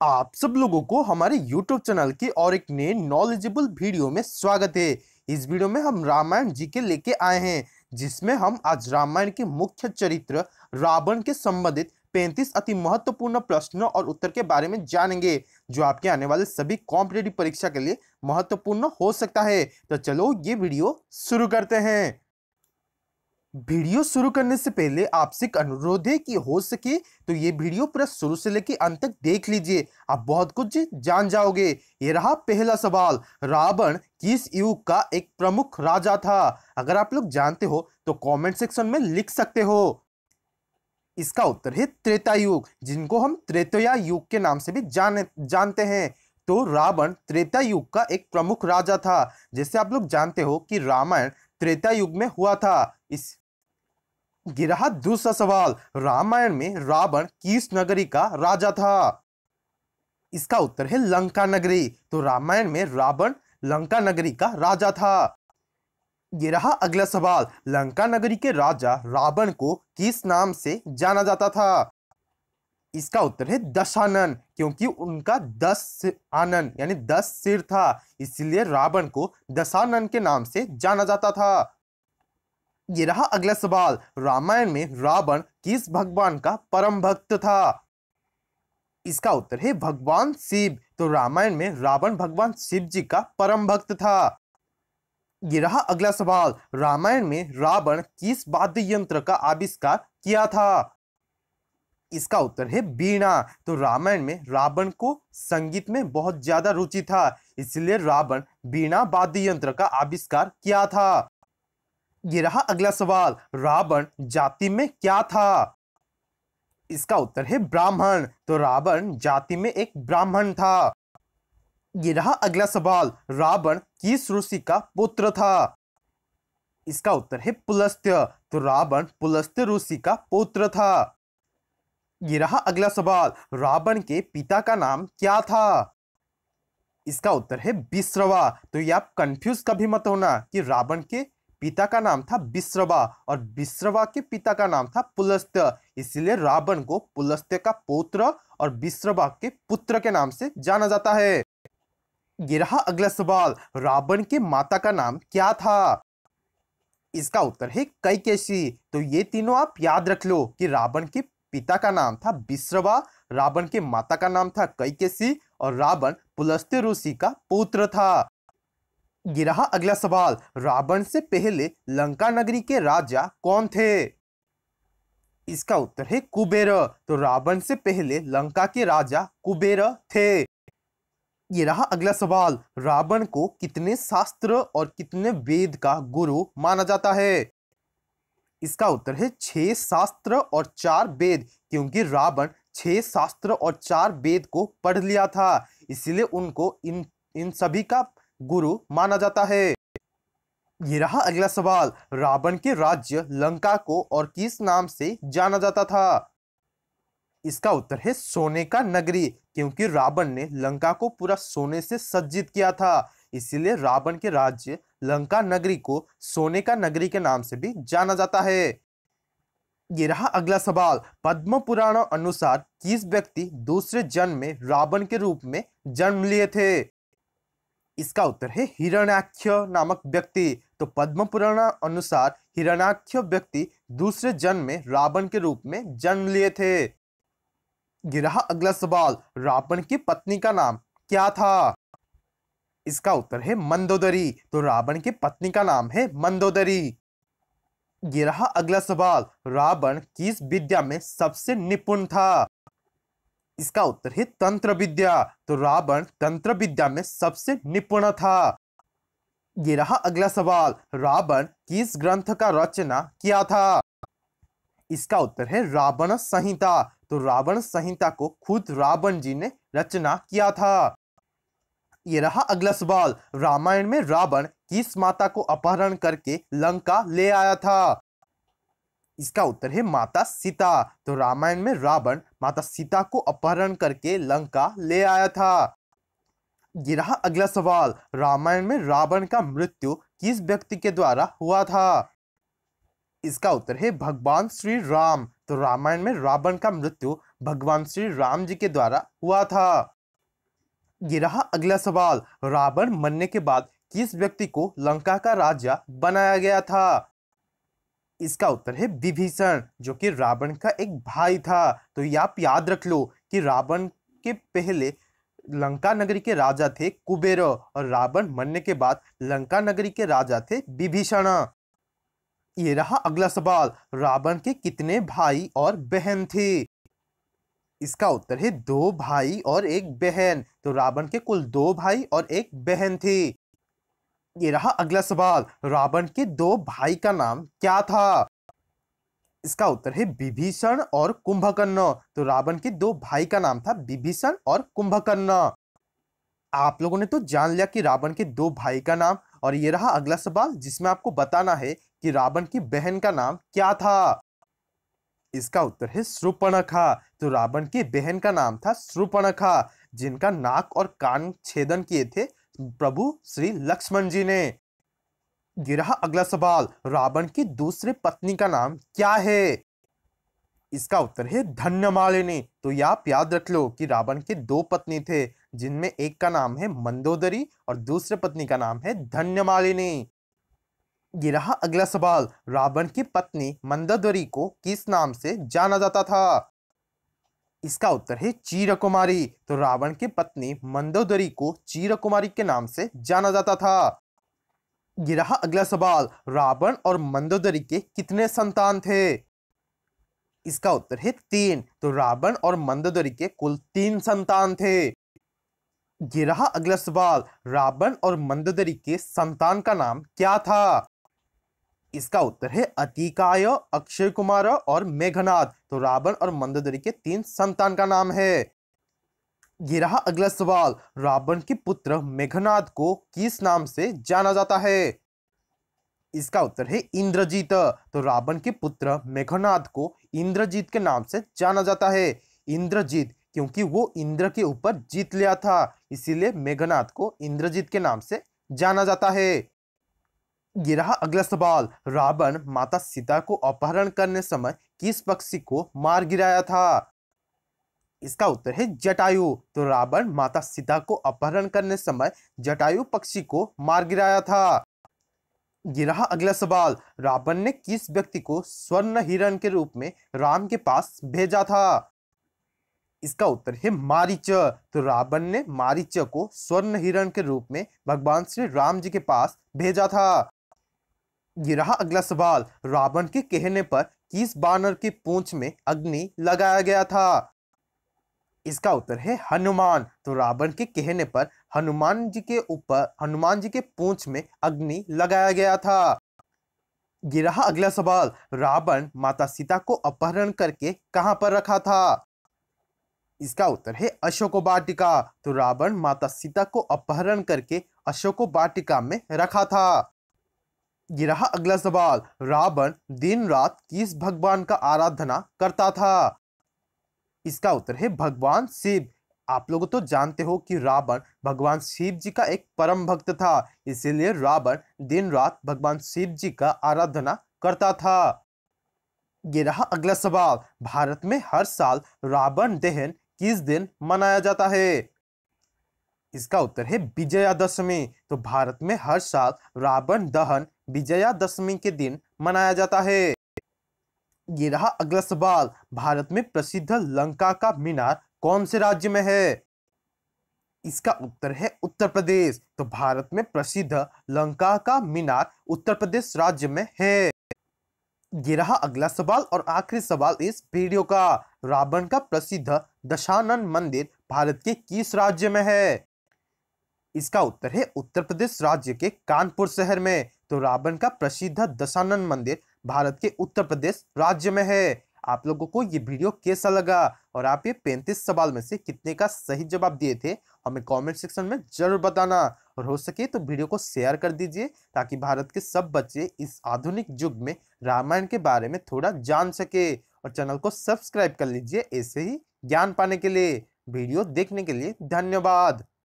आप सब लोगों को हमारे YouTube चैनल की और एक नए नॉलेजेबल वीडियो में स्वागत है। इस वीडियो में हम रामायण जी के लेके आए हैं, जिसमें हम आज रामायण के मुख्य चरित्र रावण के संबंधित 35 अति महत्वपूर्ण प्रश्नों और उत्तर के बारे में जानेंगे, जो आपके आने वाले सभी कॉम्पिटेटिव परीक्षा के लिए महत्वपूर्ण हो सकता है। तो चलो ये वीडियो शुरू करते हैं। वीडियो शुरू करने से पहले आपसे एक अनुरोध है कि हो सके तो ये वीडियो पूरा शुरू से लेकर अंत तक देख लीजिए। आप बहुत कुछ जान जाओगे। ये रहा पहला सवाल। रावण किस युग का एक प्रमुख राजा था? अगर आप लोग जानते हो तो कमेंट सेक्शन में लिख सकते हो। इसका उत्तर है त्रेता युग, जिनको हम त्रेतया युग के नाम से भी जाने, जानते हैं। तो रावण त्रेता युग का एक प्रमुख राजा था। जैसे आप लोग जानते हो कि रामायण त्रेता युग में हुआ था। इस गिरा दूसरा सवाल, रामायण में रावण किस नगरी का राजा था? इसका उत्तर है लंका नगरी। तो रामायण में रावण लंका नगरी का राजा था। ये रहा अगला सवाल, लंका नगरी के राजा रावण को किस नाम से जाना जाता था? इसका उत्तर है दशानन क्योंकि उनका दस आनन यानी दस सिर था। इसलिए रावण को दशानन के नाम से जाना जाता था। ये रहा अगला सवाल। रामायण में रावण किस भगवान का परम भक्त था? इसका उत्तर है भगवान शिव। तो रामायण में रावण भगवान शिव जी का परम भक्त था। ये रहा अगला सवाल। रामायण में रावण किस वाद्य यंत्र का आविष्कार किया था? इसका उत्तर है बीणा। तो रामायण में रावण को संगीत में बहुत ज़्यादा रुचि था, इसलिए रावण बीणा वाद्य यंत्र का आविष्कार किया था। ये रहा अगला सवाल, रावण जाति में क्या था? इसका उत्तर है ब्राह्मण। तो रावण जाति में एक ब्राह्मण था। ये रहा अगला सवाल, रावण किस ऋषि का पुत्र था? इसका उत्तर है पुलस्त्य। तो रावण पुलस्त्य ऋषि का पुत्र था। ये रहा अगला सवाल। रावण के पिता का नाम क्या था? इसका उत्तर है बिश्रवा तो ये आप कंफ्यूज कभी मत होना कि रावण के पिता का नाम था बिश्रवा और बिश्रवा के पिता का नाम था पुलस्त्य इसीलिए रावण को पुलस्त्य का पुत्र और बिश्रवा के पुत्र के नाम से जाना जाता है। ये रहा अगला सवाल। रावण के माता का नाम क्या था? इसका उत्तर है कैकेशी तो ये तीनों आप याद रख लो कि रावण के पिता का नाम था बिश्रवा रावण के माता का नाम था कैकेशी और रावण पुलस्त्य ऋषि का पुत्र था। रहा अगला सवाल, रावण से पहले लंका नगरी के राजा कौन थे? इसका उत्तर है कुबेर तो रावण से पहले लंका के राजा कुबेर थे। ये रहा अगला सवाल, रावण को कितने शास्त्र और कितने वेद का गुरु माना जाता है? इसका उत्तर है छह शास्त्र और चार वेद, क्योंकि रावण छह शास्त्र और चार वेद को पढ़ लिया था, इसीलिए उनको इन इन सभी का गुरु माना जाता है। ये रहा अगला सवाल, रावण के राज्य लंका को और किस नाम से जाना जाता था? इसका उत्तर है सोने का नगरी, क्योंकि रावण ने लंका को पूरा सोने से सज्जित किया था। इसीलिए रावण के राज्य लंका नगरी को सोने का नगरी के नाम से भी जाना जाता है। ये रहा अगला सवाल। पद्म पुराण अनुसार किस व्यक्ति दूसरे जन्म में रावण के रूप में जन्म लिए थे? इसका उत्तर है हिरण्याक्ष नामक व्यक्ति। तो पद्म पुराण अनुसार हिरण्याक्ष व्यक्ति दूसरे जन्म में रावण के रूप में जन्म लिए थे। गिरहा अगला सवाल। रावण की पत्नी का नाम क्या था? इसका उत्तर है मंदोदरी। तो रावण की पत्नी का नाम है मंदोदरी। गिरहा अगला सवाल। रावण किस विद्या में सबसे निपुण था? इसका उत्तर है तंत्र विद्या। तो रावण तंत्र विद्या में सबसे निपुण था। ये रहा अगला सवाल। रावण किस ग्रंथ का रचना किया था? इसका उत्तर है रावण संहिता। तो रावण संहिता को खुद रावण जी ने रचना किया था। ये रहा अगला सवाल। रामायण में रावण किस माता को अपहरण करके लंका ले आया था? इसका उत्तर है माता सीता। तो रामायण में रावण माता सीता को अपहरण करके लंका ले आया था। ये रहा अगला सवाल। रामायण में रावण का मृत्यु किस व्यक्ति के द्वारा हुआ था? इसका उत्तर है भगवान श्री राम। तो रामायण में रावण का मृत्यु भगवान श्री राम जी के द्वारा हुआ था। ये रहा अगला सवाल। रावण मरने के बाद किस व्यक्ति को लंका का राजा बनाया गया था? इसका उत्तर है विभीषण, जो कि रावण का एक भाई था। तो ये आप याद रख लो कि रावण के पहले लंका नगरी के राजा थे कुबेर और रावण मरने के बाद लंका नगरी के राजा थे विभीषण। ये रहा अगला सवाल। रावण के कितने भाई और बहन थे? इसका उत्तर है दो भाई और एक बहन। तो रावण के कुल दो भाई और एक बहन थी। ये रहा अगला सवाल। रावण के दो भाई का नाम क्या था? इसका उत्तर है विभीषण और कुंभकर्ण। तो रावण के दो भाई का नाम था विभीषण और कुंभकर्ण। आप लोगों ने तो जान लिया कि रावण के दो भाई का नाम। और ये रहा अगला सवाल, जिसमें आपको बताना है कि रावण की बहन का नाम क्या था। इसका उत्तर है श्रुपणखा। तो रावण की बहन का नाम था श्रुपणखा, जिनका नाक और कान छेदन किए थे प्रभु श्री लक्ष्मण जी ने। गिरा अगला सवाल, रावण की दूसरी पत्नी का नाम क्या है? इसका उत्तर है धन्यमालिनी। तो ये आप याद रख लो कि रावण के दो पत्नी थे, जिनमें एक का नाम है मंदोदरी और दूसरे पत्नी का नाम है धन्यमालिनी। ये रहा अगला सवाल। रावण की पत्नी मंदोदरी को किस नाम से जाना जाता था? इसका उत्तर है चीर कुमारी तो रावण की पत्नी मंदोदरी को चीर कुमारी के नाम से जाना जाता था। ये रहा अगला सवाल। रावण और मंदोदरी के कितने संतान थे? इसका उत्तर है तीन। तो रावण और मंदोदरी के कुल तीन संतान थे। ये रहा अगला सवाल। रावण और मंदोदरी के संतान का नाम क्या था? इसका उत्तर है अतिकाय, अक्षय कुमार और मेघनाथ तो रावण और मंदोदरी के तीन संतान का नाम है। ये रहा अगला सवाल, रावण के पुत्र मेघनाथ को किस नाम से जाना जाता है? इसका उत्तर है इंद्रजीत। तो रावण के पुत्र मेघनाथ को इंद्रजीत के नाम से जाना जाता है। इंद्रजीत, क्योंकि वो इंद्र के ऊपर जीत लिया था, इसीलिए मेघनाथ को इंद्रजीत के नाम से जाना जाता है। ये रहा अगला सवाल। रावण माता सीता को अपहरण करने समय किस पक्षी को मार गिराया था? इसका उत्तर है जटायु। तो रावण माता सीता को अपहरण करने समय जटायु पक्षी को मार गिराया था। ये रहा अगला सवाल। रावण ने किस व्यक्ति को स्वर्ण हिरण के रूप में राम के पास भेजा था? इसका उत्तर है मारिच। तो रावण ने मारिच को स्वर्ण हिरण के रूप में भगवान श्री राम जी के पास भेजा था। ये रहा अगला सवाल। रावण के कहने पर किस बानर की पूंछ में अग्नि लगाया गया था? इसका उत्तर है हनुमान। तो रावण के कहने पर हनुमान जी के ऊपर, हनुमान जी के पूंछ में अग्नि लगाया गया था। ये रहा अगला सवाल। रावण माता सीता को अपहरण करके कहाँ पर रखा था? इसका उत्तर है अशोक वाटिका। तो रावण माता सीता को अपहरण करके अशोक वाटिका में रखा था। ये रहा अगला सवाल। रावण दिन रात किस भगवान का आराधना करता था? इसका उत्तर है भगवान शिव। आप लोग तो जानते हो कि रावण भगवान शिव जी का एक परम भक्त था। इसीलिए रावण दिन रात भगवान शिव जी का आराधना करता था। ये रहा अगला सवाल। भारत में हर साल रावण दहन किस दिन मनाया जाता है? इसका उत्तर है विजयादशमी। तो भारत में हर साल रावण दहन विजयादशमी के दिन मनाया जाता है। ये रहा अगला सवाल, भारत में प्रसिद्ध लंका का मीनार कौन से राज्य में है? इसका उत्तर है उत्तर प्रदेश। तो भारत में प्रसिद्ध लंका का मीनार उत्तर प्रदेश राज्य में है। ये रहा अगला सवाल और आखिरी सवाल इस वीडियो का। रावण का प्रसिद्ध दशानन मंदिर भारत के किस राज्य में है? इसका उत्तर है उत्तर प्रदेश राज्य के कानपुर शहर में। तो रावण का प्रसिद्ध दशानन मंदिर भारत के उत्तर प्रदेश राज्य में है। आप लोगों को ये वीडियो कैसा लगा और आप ये पैंतीस सवाल में से कितने का सही जवाब दिए थे, हमें कमेंट सेक्शन में ज़रूर बताना। और हो सके तो वीडियो को शेयर कर दीजिए ताकि भारत के सब बच्चे इस आधुनिक युग में रामायण के बारे में थोड़ा जान सके। और चैनल को सब्सक्राइब कर लीजिए ऐसे ही ज्ञान पाने के लिए। वीडियो देखने के लिए धन्यवाद।